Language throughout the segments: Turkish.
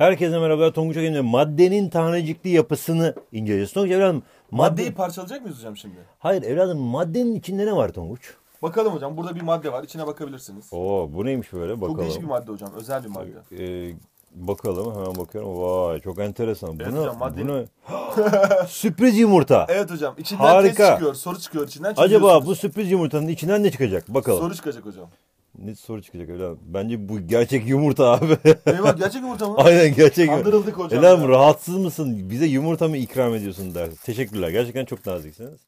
Herkese merhaba. Tonguç Akem'de maddenin tanecikli yapısını inceleyeceğiz. Tonguç evladım madde... Maddeyi parçalayacak mıyız hocam şimdi? Hayır evladım maddenin içinde ne var Tonguç? Bakalım hocam burada bir madde var içine bakabilirsiniz. Oo bu neymiş böyle bakalım. Çok değişik bir madde hocam özel bir madde. Ee, bakalım hemen bakıyorum. Vay çok enteresan. Evet bu ne? hocam, madde- bu ne? Sürpriz yumurta. Evet hocam içinden Harika. test çıkıyor soru çıkıyor içinden Acaba bu sürpriz yumurtanın içinden ne çıkacak? Bakalım. Soru çıkacak hocam. Ne soru çıkacak evladım? Bence bu gerçek yumurta abi. Eyvah gerçek yumurta mı? Aynen gerçek yumurta. Kandırıldık hocam. Ya. rahatsız mısın? Bize yumurta mı ikram ediyorsun der. Teşekkürler. Gerçekten çok naziksiniz.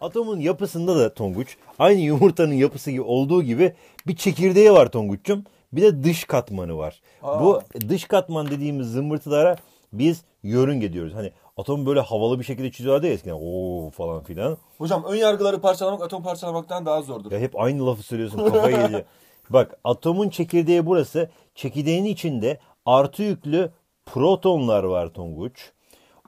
Atomun yapısında da Tonguç aynı yumurtanın yapısı gibi olduğu gibi bir çekirdeği var Tonguç'cum. Bir de dış katmanı var. Aa. Bu dış katman dediğimiz zımbırtılara biz yörünge diyoruz. Hani atom böyle havalı bir şekilde çiziyorlardı ya eskiden. Oo falan filan. Hocam ön yargıları parçalamak atom parçalamaktan daha zordur. Ya hep aynı lafı söylüyorsun kafayı yedi. Bak atomun çekirdeği burası. Çekirdeğin içinde artı yüklü protonlar var Tonguç.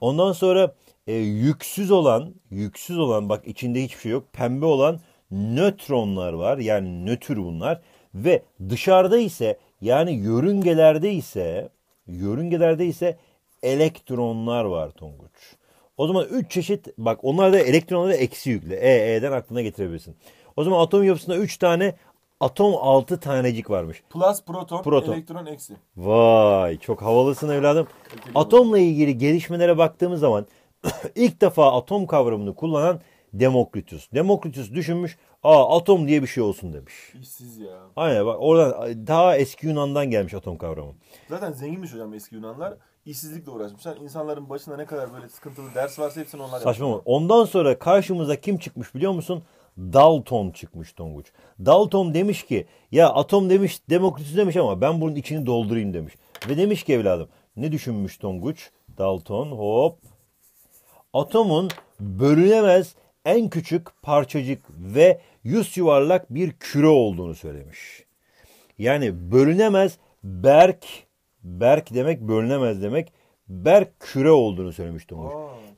Ondan sonra e, yüksüz olan, yüksüz olan bak içinde hiçbir şey yok. Pembe olan nötronlar var. Yani nötr bunlar. Ve dışarıda ise yani yörüngelerde ise yörüngelerde ise elektronlar var Tonguç. O zaman 3 çeşit bak onlar da elektronları eksi yüklü. E, E'den aklına getirebilirsin. O zaman atom yapısında 3 tane atom altı tanecik varmış. Plus proton, Proton. elektron eksi. Vay çok havalısın evladım. Atomla ilgili gelişmelere baktığımız zaman ilk defa atom kavramını kullanan Demokritus. Demokritus düşünmüş, aa atom diye bir şey olsun demiş. İşsiz ya. Aynen bak oradan daha eski Yunan'dan gelmiş atom kavramı. Zaten zenginmiş hocam eski Yunanlar. İşsizlikle uğraşmışlar. İnsanların başında ne kadar böyle sıkıntılı ders varsa hepsini onlar Saçma mı? Ondan sonra karşımıza kim çıkmış biliyor musun? Dalton çıkmış Tonguç. Dalton demiş ki ya atom demiş Demokritus demiş ama ben bunun içini doldurayım demiş. Ve demiş ki evladım ne düşünmüş Tonguç? Dalton hop. Atomun bölünemez en küçük parçacık ve yüz yuvarlak bir küre olduğunu söylemiş. Yani bölünemez Berk, Berk demek bölünemez demek. Berk küre olduğunu söylemiş. Aa.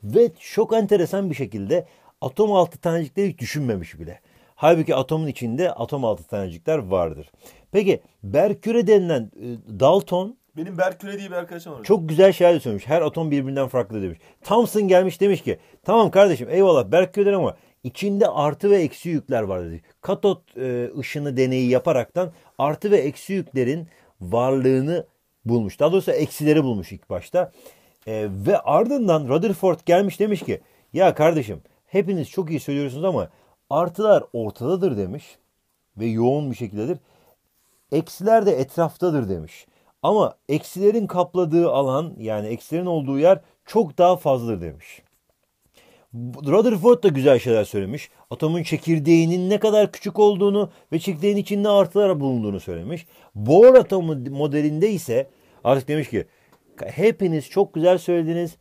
Ve çok enteresan bir şekilde atom altı tanecikleri hiç düşünmemiş bile. Halbuki atomun içinde atom altı tanecikler vardır. Peki Berküre denilen e, Dalton Benim Berküre diye bir arkadaşım var. çok güzel şeyler söylemiş. Her atom birbirinden farklı demiş. Thomson gelmiş demiş ki tamam kardeşim eyvallah Berküre'den ama içinde artı ve eksi yükler var dedi. Katot e, ışını deneyi yaparaktan artı ve eksi yüklerin varlığını bulmuş. Daha doğrusu eksileri bulmuş ilk başta. E, ve ardından Rutherford gelmiş demiş ki ya kardeşim hepiniz çok iyi söylüyorsunuz ama artılar ortadadır demiş ve yoğun bir şekildedir. Eksiler de etraftadır demiş. Ama eksilerin kapladığı alan yani eksilerin olduğu yer çok daha fazladır demiş. Rutherford da güzel şeyler söylemiş. Atomun çekirdeğinin ne kadar küçük olduğunu ve çekirdeğin içinde artılar bulunduğunu söylemiş. Bohr atomu modelinde ise artık demiş ki hepiniz çok güzel söylediniz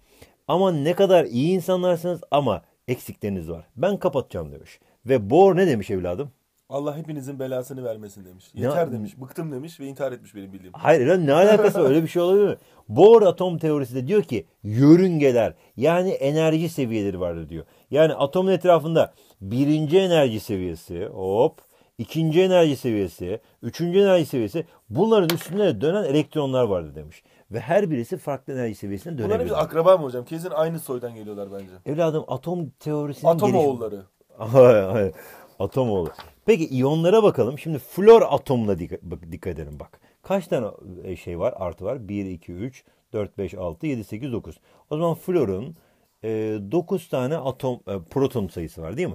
ama ne kadar iyi insanlarsınız ama eksikleriniz var. Ben kapatacağım demiş. Ve Bohr ne demiş evladım? Allah hepinizin belasını vermesin demiş. Ne- Yeter demiş. Bıktım demiş ve intihar etmiş benim bildiğim. Hayır lan ne alakası var? öyle bir şey olabilir mi? Bohr atom teorisi de diyor ki yörüngeler yani enerji seviyeleri vardır diyor. Yani atomun etrafında birinci enerji seviyesi hop ikinci enerji seviyesi, üçüncü enerji seviyesi bunların üstünde de dönen elektronlar vardır demiş. Ve her birisi farklı enerji seviyesine Bunlar dönebilir. hepsi akraba mı hocam? Kesin aynı soydan geliyorlar bence. Evladım atom teorisinin Atom gelişimi- oğulları. Atom oğlu. Peki iyonlara bakalım. Şimdi flor atomuna dikkat, dikkat edelim bak. Kaç tane e, şey var? Artı var. 1, 2, 3, 4, 5, 6, 7, 8, 9. O zaman florun e, 9 tane atom e, proton sayısı var değil mi?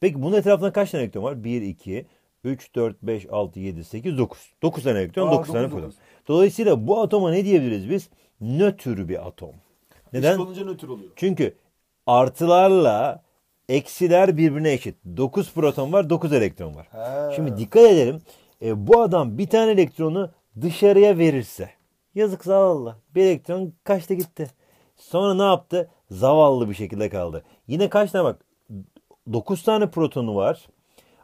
Peki bunun etrafında kaç tane elektron var? 1, 2, 3, 4, 5, 6, 7, 8, 9. 9 tane elektron, Aa, 9 tane dokuz, proton. Dolayısıyla bu atoma ne diyebiliriz biz? Nötr bir atom. Neden? Eşit olunca nötr oluyor. Çünkü artılarla eksiler birbirine eşit. 9 proton var, 9 elektron var. He. Şimdi dikkat edelim. E, bu adam bir tane elektronu dışarıya verirse. Yazık zavallı. Bir elektron kaçta gitti. Sonra ne yaptı? Zavallı bir şekilde kaldı. Yine kaç tane bak. 9 tane protonu var.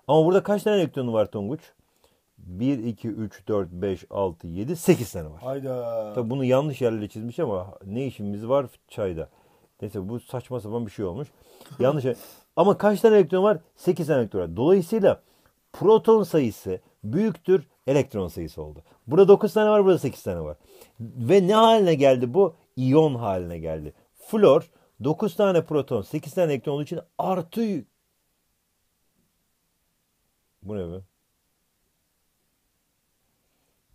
Ama burada kaç tane elektronu var Tonguç? 1, 2, 3, 4, 5, 6, 7, 8 tane var. Hayda. Tabii bunu yanlış yerlere çizmiş ama ne işimiz var çayda. Neyse bu saçma sapan bir şey olmuş. Yanlış. Ama kaç tane elektron var? 8 tane elektron var. Dolayısıyla proton sayısı büyüktür elektron sayısı oldu. Burada 9 tane var, burada 8 tane var. Ve ne haline geldi bu? İyon haline geldi. Flor 9 tane proton, 8 tane elektron olduğu için artı yük. Bu ne be?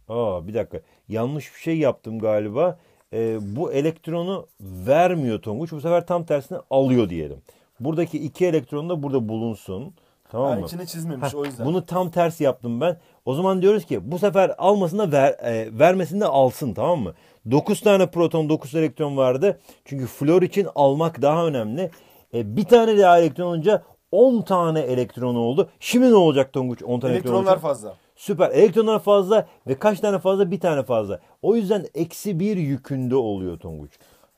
Aa bir dakika. Yanlış bir şey yaptım galiba. Ee, bu elektronu vermiyor Tonguç. Bu sefer tam tersine alıyor diyelim. Buradaki iki elektron da burada bulunsun. Tamam Ha, mı? içine çizmemiş o yüzden. Bunu tam tersi yaptım ben. O zaman diyoruz ki bu sefer almasında ver, e, vermesinde alsın tamam mı? 9 tane proton 9 elektron vardı. Çünkü flor için almak daha önemli. E, bir tane daha elektron olunca 10 tane elektron oldu. Şimdi ne olacak Tonguç 10 tane elektron Elektronlar olunca? fazla. Süper. Elektronlar fazla ve kaç tane fazla? Bir tane fazla. O yüzden eksi bir yükünde oluyor Tonguç.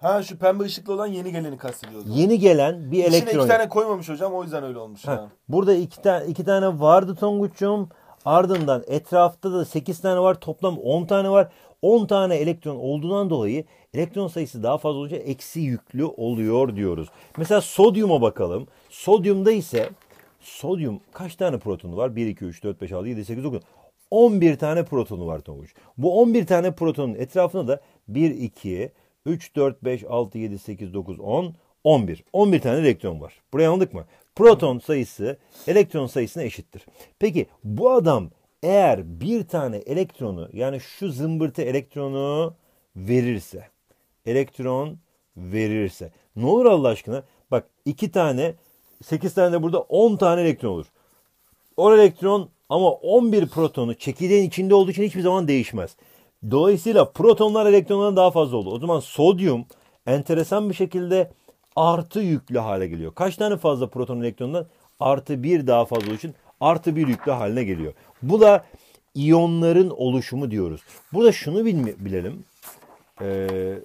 Ha şu pembe ışıklı olan yeni geleni kastediyor. o zaman. Yeni gelen bir İçine elektron. iki tane koymamış hocam o yüzden öyle olmuş. Ha. Burada iki tane, iki tane vardı Tonguç'um. Ardından etrafta da 8 tane var. Toplam 10 tane var. 10 tane elektron olduğundan dolayı elektron sayısı daha fazla olunca eksi yüklü oluyor diyoruz. Mesela sodyuma bakalım. Sodyumda ise sodyum kaç tane protonu var? 1, 2, 3, 4, 5, 6, 7, 8, 9. 11 tane protonu var Tonguç. Bu 11 tane protonun etrafında da 1, 2, 3, 4, 5, 6, 7, 8, 9, 10, 11. 11 tane elektron var. Burayı anladık mı? Proton sayısı elektron sayısına eşittir. Peki bu adam eğer bir tane elektronu yani şu zımbırtı elektronu verirse elektron verirse ne olur Allah aşkına? Bak iki tane 8 tane de burada 10 tane elektron olur. 10 elektron ama 11 protonu çekirdeğin içinde olduğu için hiçbir zaman değişmez. Dolayısıyla protonlar elektronlardan daha fazla oldu. O zaman sodyum enteresan bir şekilde artı yüklü hale geliyor. Kaç tane fazla proton elektrondan? Artı bir daha fazla olduğu için artı bir yüklü haline geliyor. Bu da iyonların oluşumu diyoruz. Burada şunu bilelim. Ee,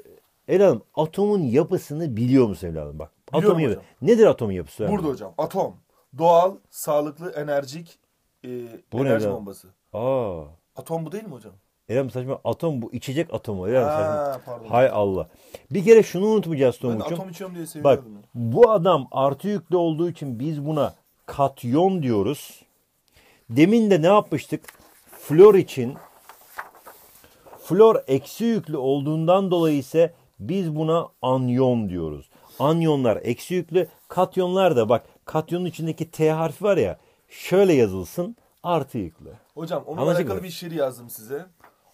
Elalım atomun yapısını biliyor musun evladım? Bak. Biliyorum Atomun hocam. yapısı. Nedir atomun yapısı? Burada bana. hocam atom. Doğal, sağlıklı, enerjik e, Bu ne enerji lan? bombası. Aa. Atom bu değil mi hocam? Elalım saçma. Atom bu içecek atomu. Saçma. Pardon. Hay Allah. Bir kere şunu unutmayacağız ben Tonguç'um. atom içiyorum diye Bak seviniyordum. bu adam artı yüklü olduğu için biz buna katyon diyoruz. Demin de ne yapmıştık? Flor için flor eksi yüklü olduğundan dolayı ise biz buna anyon diyoruz. Anyonlar eksi yüklü, katyonlar da bak katyonun içindeki T harfi var ya şöyle yazılsın artı yüklü. Hocam onunla Anlaşıldı alakalı mı? bir şiir yazdım size.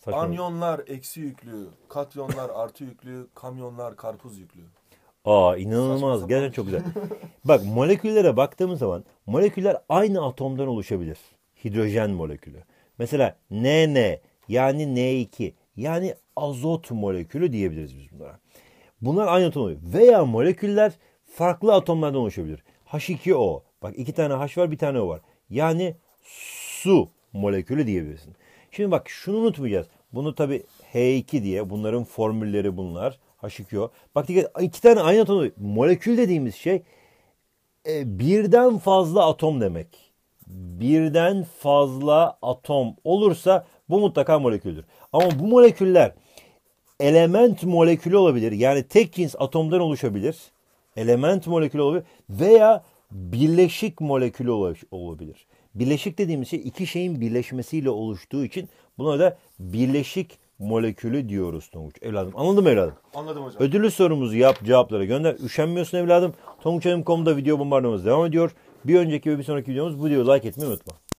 Saçma. Anyonlar eksi yüklü, katyonlar artı yüklü, kamyonlar karpuz yüklü. Aa inanılmaz. Saçma Gerçekten çok güzel. Bak moleküllere baktığımız zaman moleküller aynı atomdan oluşabilir. Hidrojen molekülü. Mesela NN yani N2 yani azot molekülü diyebiliriz biz bunlara. Bunlar aynı atom oluyor. Veya moleküller farklı atomlardan oluşabilir. H2O. Bak iki tane H var bir tane O var. Yani su molekülü diyebilirsin. Şimdi bak şunu unutmayacağız. Bunu tabi H2 diye bunların formülleri bunlar. H2O. Bak dikkat iki tane aynı atom. Molekül dediğimiz şey e, birden fazla atom demek. Birden fazla atom olursa bu mutlaka moleküldür. Ama bu moleküller element molekülü olabilir. Yani tek cins atomdan oluşabilir. Element molekülü olabilir. Veya birleşik molekülü olaş- olabilir. Birleşik dediğimiz şey iki şeyin birleşmesiyle oluştuğu için buna da birleşik molekülü diyoruz Tonguç. Evladım anladın mı evladım? Anladım hocam. Ödüllü sorumuzu yap cevaplara gönder. Üşenmiyorsun evladım. Tonguçayım.com'da video bombardımanımız devam ediyor. Bir önceki ve bir sonraki videomuz bu videoyu like etmeyi unutma.